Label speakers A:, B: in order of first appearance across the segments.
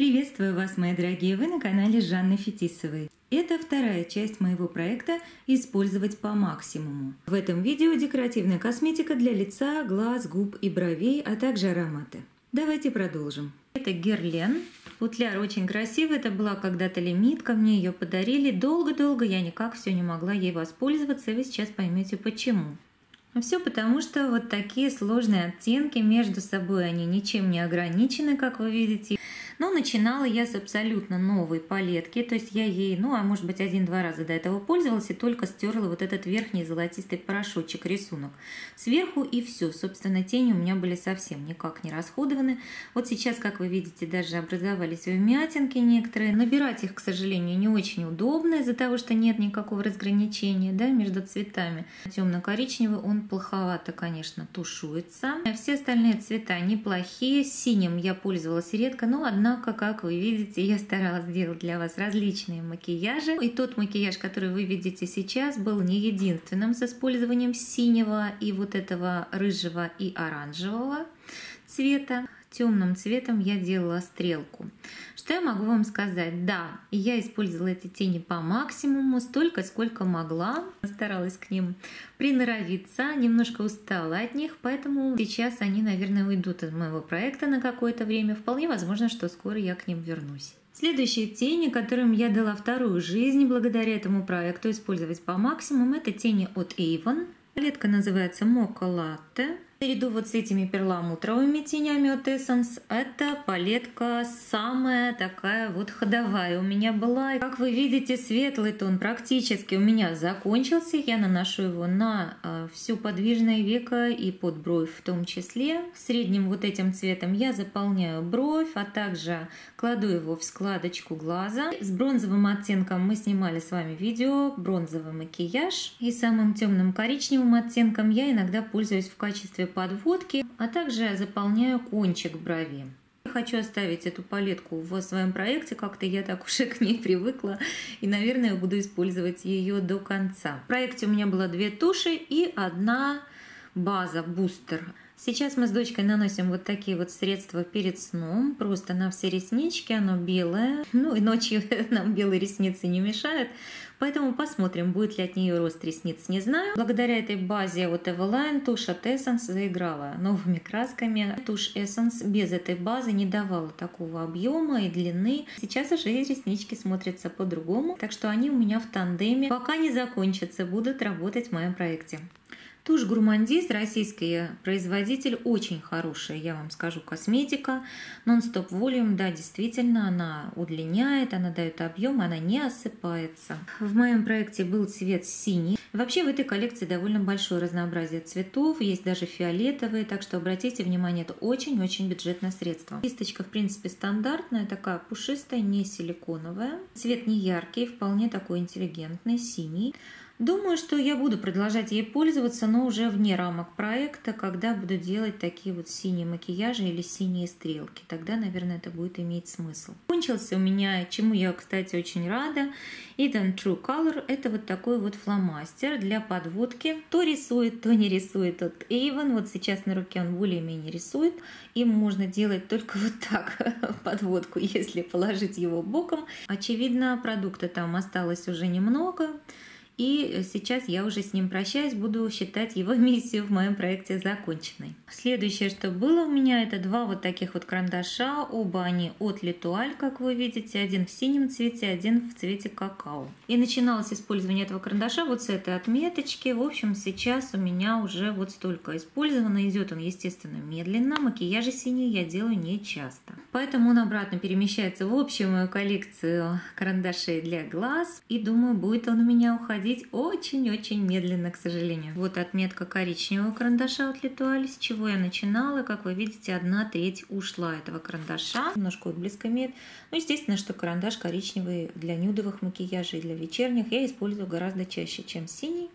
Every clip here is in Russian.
A: Приветствую вас, мои дорогие, вы на канале Жанны Фетисовой. Это вторая часть моего проекта «Использовать по максимуму». В этом видео декоративная косметика для лица, глаз, губ и бровей, а также ароматы. Давайте продолжим. Это Герлен. Футляр очень красивый, это была когда-то лимитка, мне ее подарили. Долго-долго я никак все не могла ей воспользоваться, и вы сейчас поймете почему. Все потому, что вот такие сложные оттенки между собой, они ничем не ограничены, как вы видите. Но начинала я с абсолютно новой палетки, то есть я ей, ну, а может быть, один-два раза до этого пользовалась и только стерла вот этот верхний золотистый порошочек, рисунок. Сверху и все, собственно, тени у меня были совсем никак не расходованы. Вот сейчас, как вы видите, даже образовались вмятинки некоторые. Набирать их, к сожалению, не очень удобно из-за того, что нет никакого разграничения да, между цветами. Темно-коричневый он плоховато, конечно, тушуется. Все остальные цвета неплохие. Синим я пользовалась редко, но одна Однако, как вы видите, я старалась сделать для вас различные макияжи. И тот макияж, который вы видите сейчас, был не единственным с использованием синего и вот этого рыжего и оранжевого цвета темным цветом я делала стрелку. Что я могу вам сказать? Да, я использовала эти тени по максимуму, столько, сколько могла. Старалась к ним приноровиться, немножко устала от них, поэтому сейчас они, наверное, уйдут из моего проекта на какое-то время. Вполне возможно, что скоро я к ним вернусь. Следующие тени, которым я дала вторую жизнь благодаря этому проекту использовать по максимуму, это тени от Avon. Палетка называется Mocha Latte. Наряду вот с этими перламутровыми тенями от Essence, эта палетка самая такая вот ходовая у меня была. Как вы видите, светлый тон практически у меня закончился. Я наношу его на э, всю подвижное веко и под бровь в том числе. Средним вот этим цветом я заполняю бровь, а также кладу его в складочку глаза. С бронзовым оттенком мы снимали с вами видео бронзовый макияж. И самым темным коричневым оттенком я иногда пользуюсь в качестве подводки, а также заполняю кончик брови. Хочу оставить эту палетку в своем проекте, как-то я так уже к ней привыкла, и, наверное, буду использовать ее до конца. В проекте у меня было две туши и одна база, бустер. Сейчас мы с дочкой наносим вот такие вот средства перед сном, просто на все реснички, оно белое. Ну и ночью нам белые ресницы не мешают, поэтому посмотрим, будет ли от нее рост ресниц, не знаю. Благодаря этой базе от Eveline тушь от Essence заиграла новыми красками. Тушь Essence без этой базы не давала такого объема и длины. Сейчас уже реснички смотрятся по-другому, так что они у меня в тандеме. Пока не закончатся, будут работать в моем проекте. Тушь Гурмандис, российский производитель, очень хорошая, я вам скажу, косметика. Non-Stop Volume, да, действительно, она удлиняет, она дает объем, она не осыпается. В моем проекте был цвет синий. Вообще в этой коллекции довольно большое разнообразие цветов, есть даже фиолетовые, так что обратите внимание, это очень-очень бюджетное средство. Кисточка, в принципе, стандартная, такая пушистая, не силиконовая. Цвет не яркий, вполне такой интеллигентный, синий. Думаю, что я буду продолжать ей пользоваться, но уже вне рамок проекта, когда буду делать такие вот синие макияжи или синие стрелки. Тогда, наверное, это будет иметь смысл. Кончился у меня, чему я, кстати, очень рада. Eden True Color – это вот такой вот фломастер для подводки. То рисует, то не рисует от Avon. Вот сейчас на руке он более-менее рисует. Им можно делать только вот так подводку, если положить его боком. Очевидно, продукта там осталось уже немного. И сейчас я уже с ним прощаюсь, буду считать его миссию в моем проекте законченной. Следующее, что было у меня, это два вот таких вот карандаша. Оба они от Литуаль, как вы видите. Один в синем цвете, один в цвете какао. И начиналось использование этого карандаша вот с этой отметочки. В общем, сейчас у меня уже вот столько использовано. Идет он, естественно, медленно. Макияжи синие я делаю не часто. Поэтому он обратно перемещается в общую мою коллекцию карандашей для глаз. И думаю, будет он у меня уходить ходить очень-очень медленно, к сожалению. Вот отметка коричневого карандаша от Литуаль, с чего я начинала. Как вы видите, одна треть ушла этого карандаша. Немножко отблеск имеет. Ну, естественно, что карандаш коричневый для нюдовых макияжей, для вечерних я использую гораздо чаще, чем синий.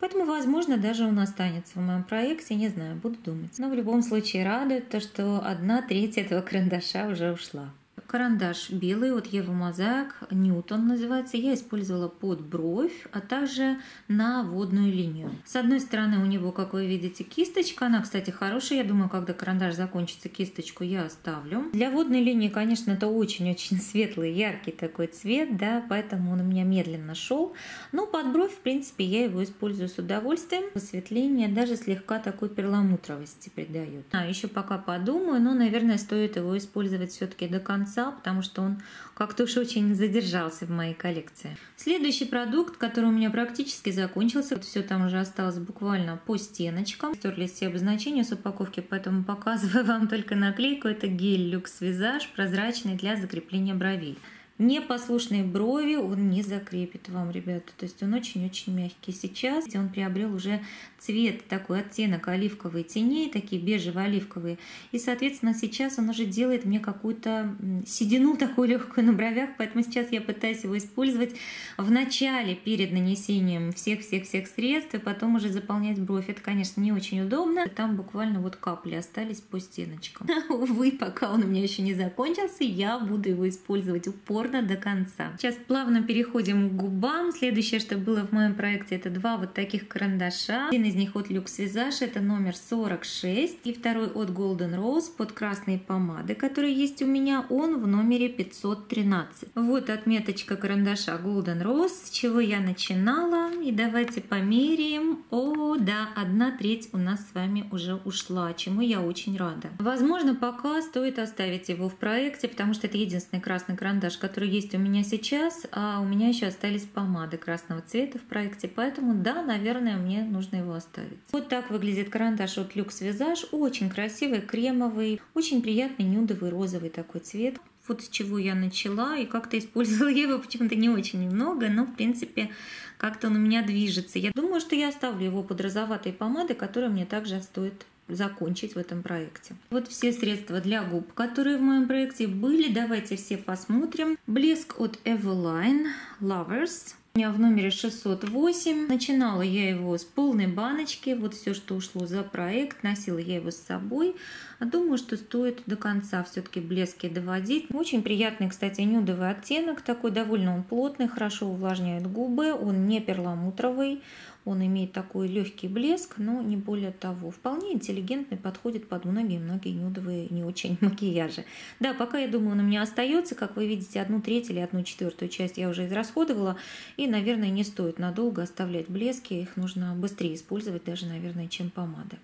A: Поэтому, возможно, даже он останется в моем проекте, не знаю, буду думать. Но в любом случае радует то, что одна треть этого карандаша уже ушла. Карандаш белый от Ева Мозаик, Ньютон называется. Я использовала под бровь, а также на водную линию. С одной стороны у него, как вы видите, кисточка. Она, кстати, хорошая. Я думаю, когда карандаш закончится, кисточку я оставлю. Для водной линии, конечно, это очень-очень светлый, яркий такой цвет, да, поэтому он у меня медленно шел. Но под бровь, в принципе, я его использую с удовольствием. Осветление даже слегка такой перламутровости придает. А еще пока подумаю, но, наверное, стоит его использовать все-таки до конца конца, потому что он как-то уж очень задержался в моей коллекции. Следующий продукт, который у меня практически закончился, вот все там уже осталось буквально по стеночкам. Стерлись все обозначения с упаковки, поэтому показываю вам только наклейку. Это гель Люкс Визаж, прозрачный для закрепления бровей непослушные брови он не закрепит вам, ребята. То есть он очень-очень мягкий. Сейчас он приобрел уже цвет, такой оттенок оливковой теней, такие бежево-оливковые. И, соответственно, сейчас он уже делает мне какую-то седину такую легкую на бровях, поэтому сейчас я пытаюсь его использовать в начале, перед нанесением всех-всех-всех средств, и потом уже заполнять бровь. Это, конечно, не очень удобно. Там буквально вот капли остались по стеночкам. Увы, пока он у меня еще не закончился, я буду его использовать упорно упорно до конца. Сейчас плавно переходим к губам. Следующее, что было в моем проекте, это два вот таких карандаша. Один из них от Lux Visage, это номер 46, и второй от Golden Rose под красные помады, которые есть у меня, он в номере 513. Вот отметочка карандаша Golden Rose, с чего я начинала. И давайте померяем. О, да, одна треть у нас с вами уже ушла, чему я очень рада. Возможно, пока стоит оставить его в проекте, потому что это единственный красный карандаш, который которые есть у меня сейчас, а у меня еще остались помады красного цвета в проекте, поэтому да, наверное, мне нужно его оставить. Вот так выглядит карандаш от Lux Visage, очень красивый, кремовый, очень приятный нюдовый розовый такой цвет. Вот с чего я начала, и как-то использовала я его почему-то не очень немного, но в принципе как-то он у меня движется. Я думаю, что я оставлю его под розоватой помадой, которая мне также стоит закончить в этом проекте. Вот все средства для губ, которые в моем проекте были. Давайте все посмотрим. Блеск от Eveline Lovers. У меня в номере 608. Начинала я его с полной баночки. Вот все, что ушло за проект. Носила я его с собой. А думаю, что стоит до конца все-таки блески доводить. Очень приятный, кстати, нюдовый оттенок. Такой довольно он плотный, хорошо увлажняет губы. Он не перламутровый. Он имеет такой легкий блеск, но не более того. Вполне интеллигентный, подходит под многие-многие нюдовые не очень макияжи. Да, пока, я думаю, он у меня остается. Как вы видите, одну треть или одну четвертую часть я уже израсходовала. И, наверное, не стоит надолго оставлять блески. Их нужно быстрее использовать даже, наверное, чем помада.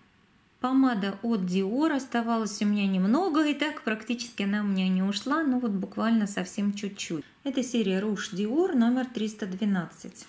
A: Помада от Dior оставалась у меня немного, и так практически она у меня не ушла, но вот буквально совсем чуть-чуть. Это серия Rouge Dior номер 312.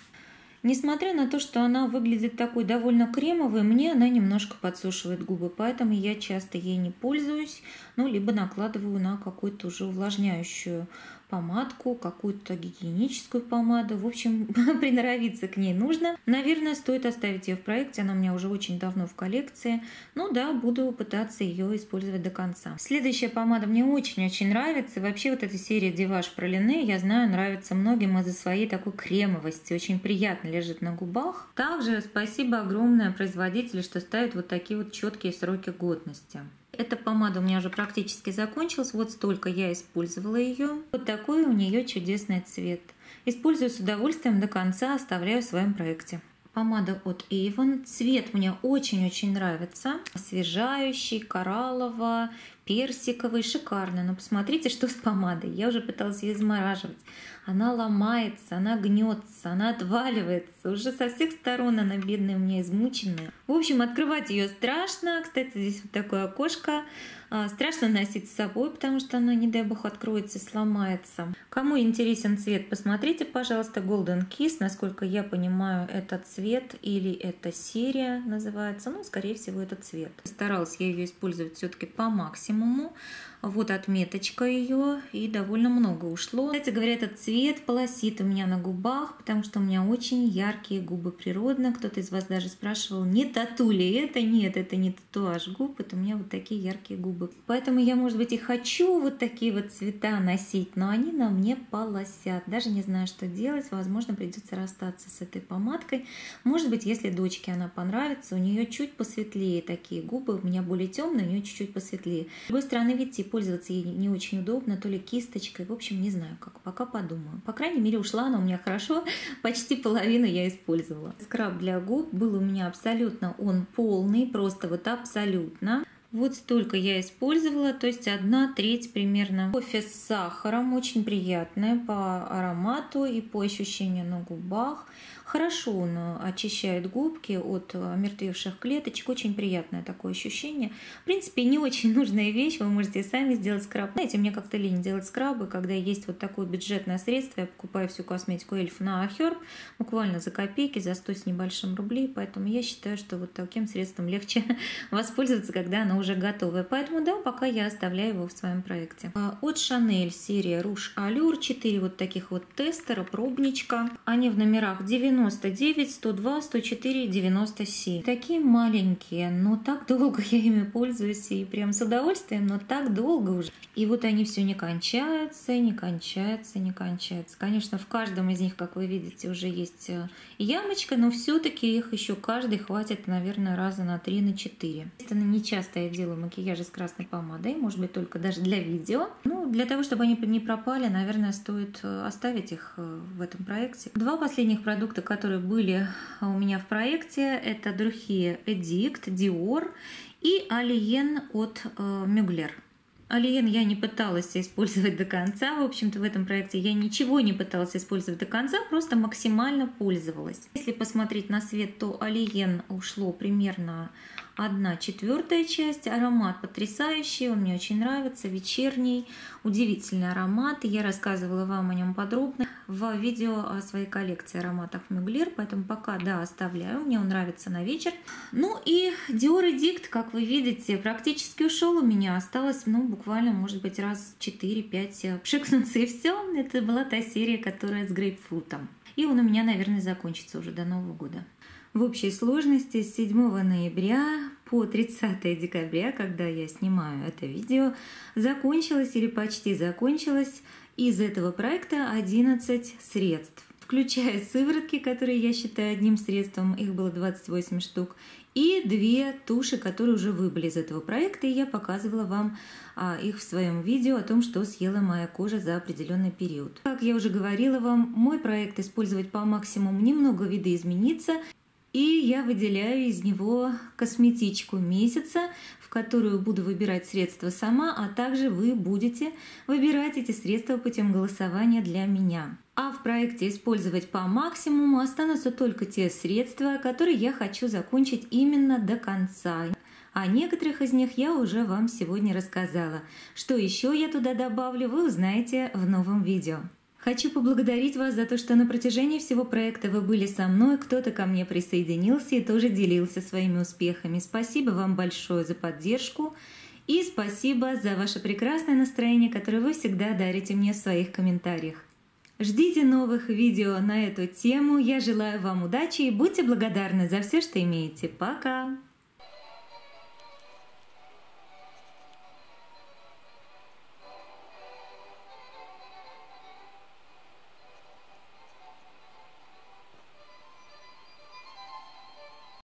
A: Несмотря на то, что она выглядит такой довольно кремовой, мне она немножко подсушивает губы, поэтому я часто ей не пользуюсь, ну, либо накладываю на какую-то уже увлажняющую помадку, какую-то гигиеническую помаду. В общем, приноровиться к ней нужно. Наверное, стоит оставить ее в проекте. Она у меня уже очень давно в коллекции. Ну да, буду пытаться ее использовать до конца. Следующая помада мне очень-очень нравится. Вообще вот эта серия Диваш Пролине, я знаю, нравится многим из-за своей такой кремовости. Очень приятно лежит на губах. Также спасибо огромное производителю, что ставит вот такие вот четкие сроки годности. Эта помада у меня уже практически закончилась. Вот столько я использовала ее. Вот такой у нее чудесный цвет. Использую с удовольствием до конца, оставляю в своем проекте. Помада от Avon. Цвет мне очень-очень нравится. Освежающий, кораллово, персиковый, шикарный. Но посмотрите, что с помадой. Я уже пыталась ее измораживать она ломается, она гнется, она отваливается. Уже со всех сторон она бедная у меня измученная. В общем, открывать ее страшно. Кстати, здесь вот такое окошко. А, страшно носить с собой, потому что она, не дай бог, откроется сломается. Кому интересен цвет, посмотрите, пожалуйста, Golden Kiss. Насколько я понимаю, это цвет или это серия называется. Ну, скорее всего, это цвет. Старалась я ее использовать все-таки по максимуму. Вот отметочка ее, и довольно много ушло. Кстати говоря, этот цвет полосит у меня на губах, потому что у меня очень яркие губы природно. Кто-то из вас даже спрашивал, не тату ли это? Нет, это не татуаж губ, это у меня вот такие яркие губы. Поэтому я, может быть, и хочу вот такие вот цвета носить, но они на мне полосят. Даже не знаю, что делать. Возможно, придется расстаться с этой помадкой. Может быть, если дочке она понравится, у нее чуть посветлее такие губы, у меня более темные, у нее чуть-чуть посветлее. С другой стороны, тип пользоваться ей не очень удобно, то ли кисточкой. В общем, не знаю как, пока подумаю. По крайней мере, ушла она у меня хорошо, почти половину я использовала. Скраб для губ был у меня абсолютно, он полный, просто вот абсолютно. Вот столько я использовала, то есть одна треть примерно. Кофе с сахаром, очень приятное по аромату и по ощущению на губах. Хорошо он э, очищает губки от э, мертвевших клеточек. Очень приятное такое ощущение. В принципе, не очень нужная вещь. Вы можете сами сделать скраб. Знаете, мне как-то лень делать скрабы, когда есть вот такое бюджетное средство. Я покупаю всю косметику Эльф на Ахер буквально за копейки, за 100 с небольшим рублей. Поэтому я считаю, что вот таким средством легче воспользоваться, когда оно уже готовое. Поэтому да, пока я оставляю его в своем проекте. А, от Шанель серия Rouge Allure 4 вот таких вот тестера, пробничка. Они в номерах 90 99, 102, 104, 97. Такие маленькие, но так долго я ими пользуюсь и прям с удовольствием, но так долго уже. И вот они все не кончаются, не кончаются, не кончаются. Конечно, в каждом из них, как вы видите, уже есть э, ямочка, но все-таки их еще каждый хватит, наверное, раза на 3 на 4. Естественно, не часто я делаю макияжи с красной помадой, может быть, только даже для видео. Ну, для того, чтобы они не пропали, наверное, стоит э, оставить их э, в этом проекте. Два последних продукта, которые были у меня в проекте, это духи Edict, Dior и Alien от Mugler. Алиен я не пыталась использовать до конца. В общем-то, в этом проекте я ничего не пыталась использовать до конца, просто максимально пользовалась. Если посмотреть на свет, то Алиен ушло примерно одна четвертая часть. Аромат потрясающий, он мне очень нравится, вечерний, удивительный аромат. Я рассказывала вам о нем подробно в видео о своей коллекции ароматов Мюглер, поэтому пока, да, оставляю, мне он нравится на вечер. Ну и Dior Edict, как вы видите, практически ушел у меня, осталось, ну, буквально, может быть, раз 4-5 пшикнуться и все. Это была та серия, которая с грейпфрутом. И он у меня, наверное, закончится уже до Нового года. В общей сложности с 7 ноября по 30 декабря, когда я снимаю это видео, закончилось или почти закончилось из этого проекта 11 средств включая сыворотки, которые я считаю одним средством, их было 28 штук, и две туши, которые уже выбыли из этого проекта, и я показывала вам а, их в своем видео о том, что съела моя кожа за определенный период. Как я уже говорила вам, мой проект использовать по максимуму немного видоизмениться, и я выделяю из него косметичку месяца, в которую буду выбирать средства сама, а также вы будете выбирать эти средства путем голосования для меня. А в проекте «Использовать по максимуму» останутся только те средства, которые я хочу закончить именно до конца. О некоторых из них я уже вам сегодня рассказала. Что еще я туда добавлю, вы узнаете в новом видео. Хочу поблагодарить вас за то, что на протяжении всего проекта вы были со мной, кто-то ко мне присоединился и тоже делился своими успехами. Спасибо вам большое за поддержку и спасибо за ваше прекрасное настроение, которое вы всегда дарите мне в своих комментариях. Ждите новых видео на эту тему. Я желаю вам удачи и будьте благодарны за все, что имеете. Пока!